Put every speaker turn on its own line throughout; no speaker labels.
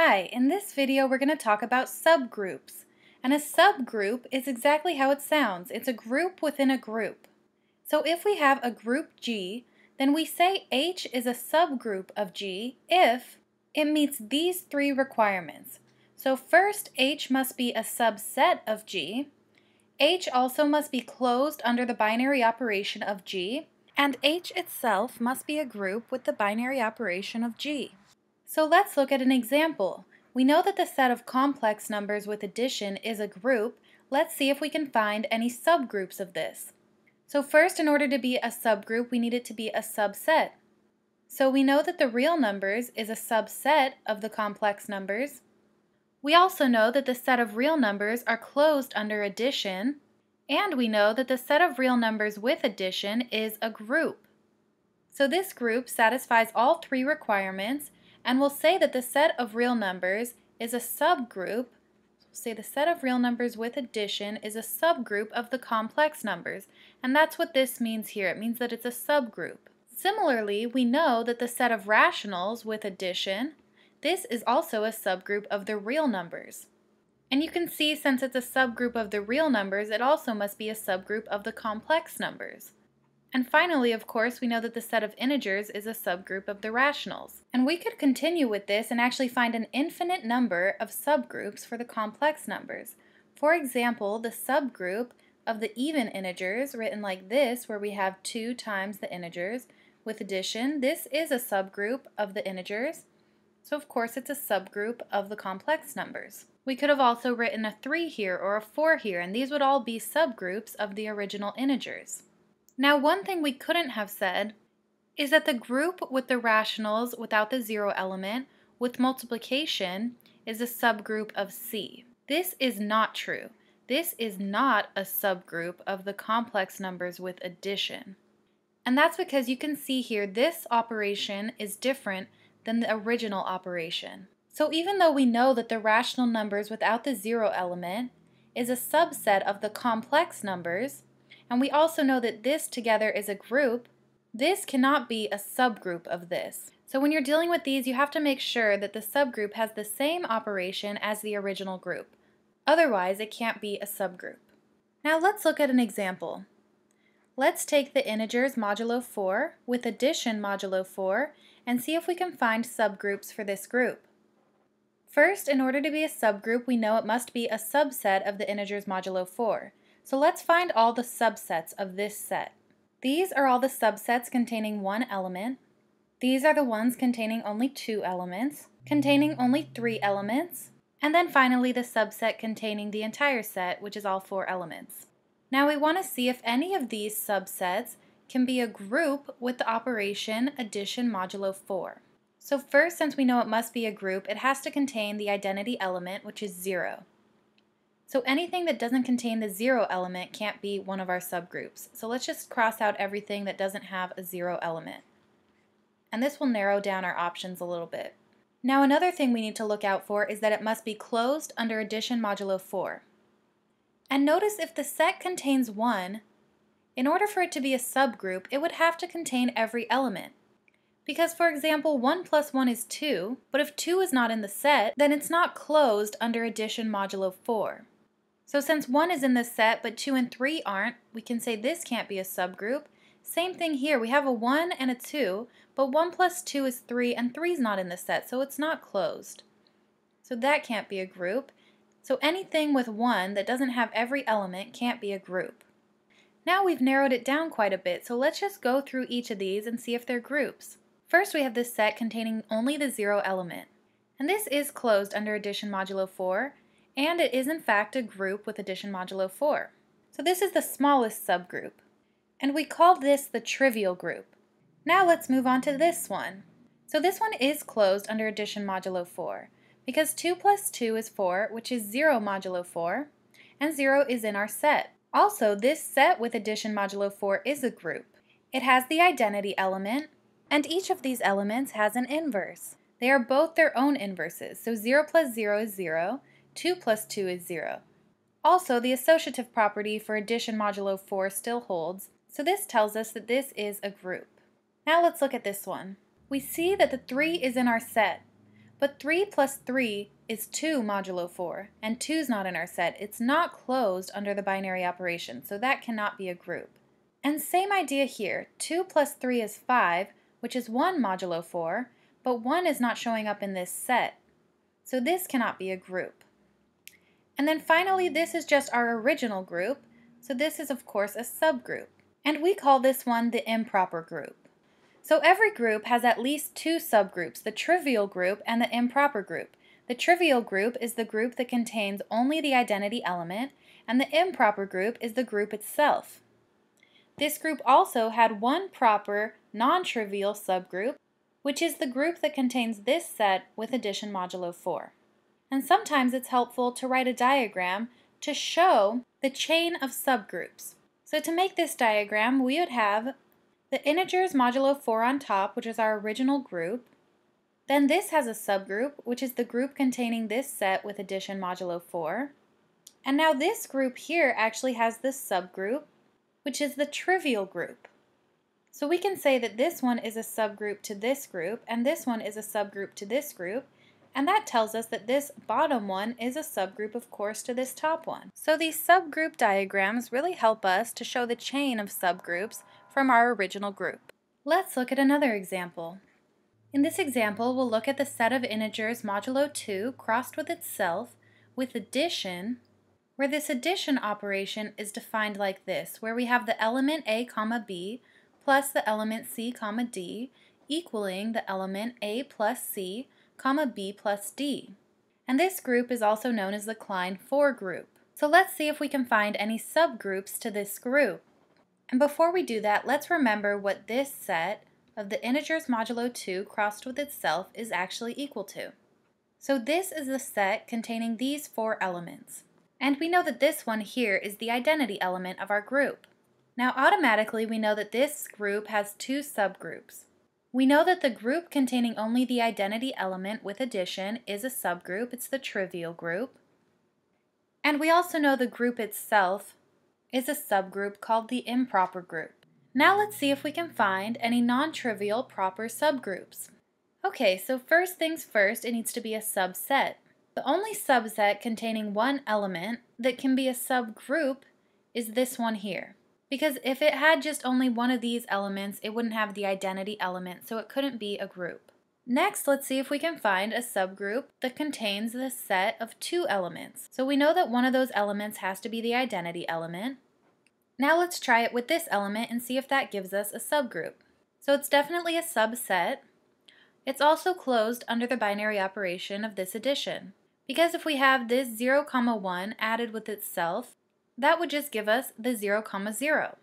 Hi, in this video we're going to talk about subgroups. And a subgroup is exactly how it sounds. It's a group within a group. So if we have a group G, then we say H is a subgroup of G if it meets these three requirements. So first, H must be a subset of G. H also must be closed under the binary operation of G. And H itself must be a group with the binary operation of G. So let's look at an example. We know that the set of complex numbers with addition is a group. Let's see if we can find any subgroups of this. So first, in order to be a subgroup, we need it to be a subset. So we know that the real numbers is a subset of the complex numbers. We also know that the set of real numbers are closed under addition. And we know that the set of real numbers with addition is a group. So this group satisfies all three requirements and we'll say that the set of real numbers is a subgroup we'll say the set of real numbers with addition is a subgroup of the complex numbers. And that's what this means here. It means that it's a subgroup. Similarly we know that the set of rationals with addition this is also a subgroup of the real numbers. And you can see since it's a subgroup of the real numbers it also must be a subgroup of the complex numbers and finally, of course, we know that the set of integers is a subgroup of the rationals. And we could continue with this and actually find an infinite number of subgroups for the complex numbers. For example, the subgroup of the even integers, written like this, where we have 2 times the integers, with addition, this is a subgroup of the integers. So of course it's a subgroup of the complex numbers. We could have also written a 3 here or a 4 here, and these would all be subgroups of the original integers. Now one thing we couldn't have said is that the group with the rationals without the zero element with multiplication is a subgroup of C. This is not true. This is not a subgroup of the complex numbers with addition. And that's because you can see here this operation is different than the original operation. So even though we know that the rational numbers without the zero element is a subset of the complex numbers, and we also know that this together is a group, this cannot be a subgroup of this. So when you're dealing with these, you have to make sure that the subgroup has the same operation as the original group. Otherwise, it can't be a subgroup. Now let's look at an example. Let's take the integers modulo 4 with addition modulo 4 and see if we can find subgroups for this group. First, in order to be a subgroup, we know it must be a subset of the integers modulo 4. So let's find all the subsets of this set. These are all the subsets containing one element. These are the ones containing only two elements, containing only three elements, and then finally the subset containing the entire set, which is all four elements. Now we want to see if any of these subsets can be a group with the operation addition modulo 4. So first, since we know it must be a group, it has to contain the identity element, which is 0. So anything that doesn't contain the zero element can't be one of our subgroups. So let's just cross out everything that doesn't have a zero element. And this will narrow down our options a little bit. Now another thing we need to look out for is that it must be closed under addition modulo 4. And notice if the set contains 1, in order for it to be a subgroup, it would have to contain every element. Because for example, 1 plus 1 is 2, but if 2 is not in the set, then it's not closed under addition modulo 4. So since 1 is in this set but 2 and 3 aren't, we can say this can't be a subgroup. Same thing here, we have a 1 and a 2, but 1 plus 2 is 3 and 3 is not in the set, so it's not closed. So that can't be a group. So anything with 1 that doesn't have every element can't be a group. Now we've narrowed it down quite a bit, so let's just go through each of these and see if they're groups. First we have this set containing only the 0 element. And this is closed under addition modulo 4, and it is in fact a group with addition modulo 4. So this is the smallest subgroup, and we call this the trivial group. Now let's move on to this one. So this one is closed under addition modulo 4, because 2 plus 2 is 4, which is 0 modulo 4, and 0 is in our set. Also, this set with addition modulo 4 is a group. It has the identity element, and each of these elements has an inverse. They are both their own inverses, so 0 plus 0 is 0, 2 plus 2 is 0. Also, the associative property for addition modulo 4 still holds, so this tells us that this is a group. Now let's look at this one. We see that the 3 is in our set, But 3 plus 3 is 2 modulo 4, and 2 is not in our set. It's not closed under the binary operation, so that cannot be a group. And same idea here. 2 plus 3 is 5, which is 1 modulo 4, but 1 is not showing up in this set. So this cannot be a group. And then finally, this is just our original group, so this is of course a subgroup. And we call this one the improper group. So every group has at least two subgroups, the trivial group and the improper group. The trivial group is the group that contains only the identity element, and the improper group is the group itself. This group also had one proper, non-trivial subgroup, which is the group that contains this set with addition modulo 4. And sometimes it's helpful to write a diagram to show the chain of subgroups. So to make this diagram, we would have the integers modulo 4 on top, which is our original group. Then this has a subgroup, which is the group containing this set with addition modulo 4. And now this group here actually has this subgroup, which is the trivial group. So we can say that this one is a subgroup to this group, and this one is a subgroup to this group, and that tells us that this bottom one is a subgroup, of course, to this top one. So these subgroup diagrams really help us to show the chain of subgroups from our original group. Let's look at another example. In this example, we'll look at the set of integers modulo 2 crossed with itself with addition, where this addition operation is defined like this, where we have the element a comma b plus the element c comma d equaling the element a plus c comma b plus d. And this group is also known as the Klein 4 group. So let's see if we can find any subgroups to this group. And before we do that, let's remember what this set of the integers modulo 2 crossed with itself is actually equal to. So this is the set containing these four elements. And we know that this one here is the identity element of our group. Now automatically we know that this group has two subgroups. We know that the group containing only the identity element with addition is a subgroup, it's the trivial group. And we also know the group itself is a subgroup called the improper group. Now let's see if we can find any non-trivial proper subgroups. Okay, so first things first, it needs to be a subset. The only subset containing one element that can be a subgroup is this one here. Because if it had just only one of these elements, it wouldn't have the identity element, so it couldn't be a group. Next, let's see if we can find a subgroup that contains the set of two elements. So we know that one of those elements has to be the identity element. Now let's try it with this element and see if that gives us a subgroup. So it's definitely a subset. It's also closed under the binary operation of this addition. Because if we have this 0, comma 1 added with itself, that would just give us the 0, comma 0.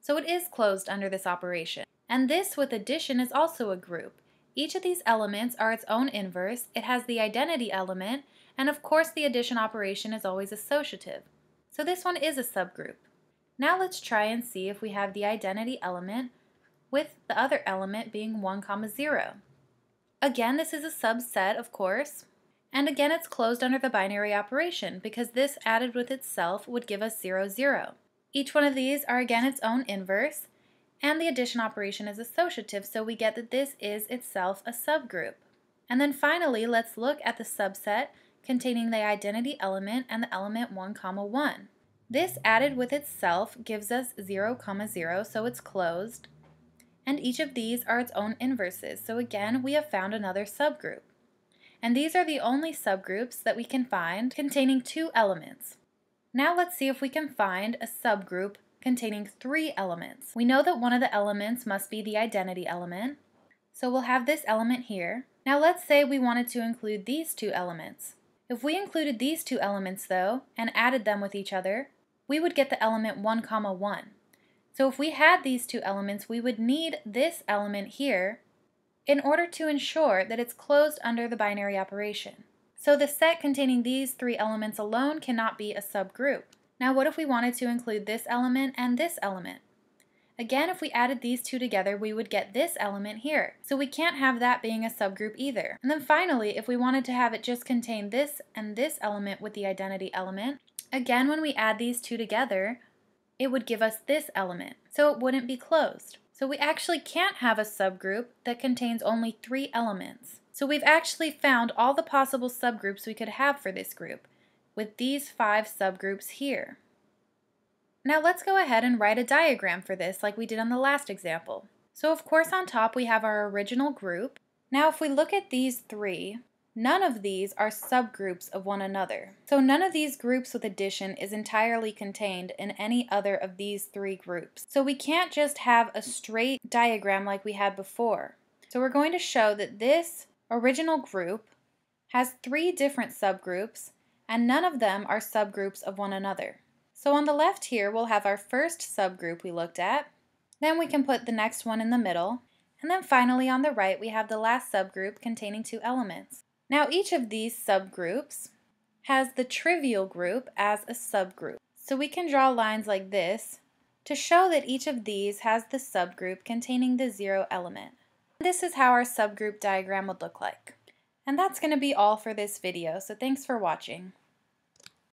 So it is closed under this operation. And this with addition is also a group. Each of these elements are its own inverse, it has the identity element, and of course the addition operation is always associative. So this one is a subgroup. Now let's try and see if we have the identity element with the other element being 1 comma 0. Again, this is a subset, of course, and again it's closed under the binary operation because this added with itself would give us 0, 0. Each one of these are again its own inverse, and the addition operation is associative, so we get that this is itself a subgroup. And then finally, let's look at the subset containing the identity element and the element 1, comma 1. This added with itself gives us 0, comma 0, so it's closed. And each of these are its own inverses, so again, we have found another subgroup. And these are the only subgroups that we can find containing two elements. Now let's see if we can find a subgroup containing three elements. We know that one of the elements must be the identity element, so we'll have this element here. Now let's say we wanted to include these two elements. If we included these two elements though, and added them with each other, we would get the element 1 comma 1. So if we had these two elements, we would need this element here in order to ensure that it's closed under the binary operation. So the set containing these three elements alone cannot be a subgroup. Now what if we wanted to include this element and this element? Again, if we added these two together, we would get this element here. So we can't have that being a subgroup either. And then finally, if we wanted to have it just contain this and this element with the identity element, again, when we add these two together, it would give us this element. So it wouldn't be closed. So we actually can't have a subgroup that contains only three elements. So we've actually found all the possible subgroups we could have for this group, with these five subgroups here. Now let's go ahead and write a diagram for this like we did on the last example. So of course on top we have our original group. Now if we look at these three, none of these are subgroups of one another. So none of these groups with addition is entirely contained in any other of these three groups. So we can't just have a straight diagram like we had before. So we're going to show that this original group has three different subgroups and none of them are subgroups of one another. So on the left here we'll have our first subgroup we looked at, then we can put the next one in the middle, and then finally on the right we have the last subgroup containing two elements. Now each of these subgroups has the trivial group as a subgroup. So we can draw lines like this to show that each of these has the subgroup containing the zero element. This is how our subgroup diagram would look like. And that's going to be all for this video, so thanks for watching.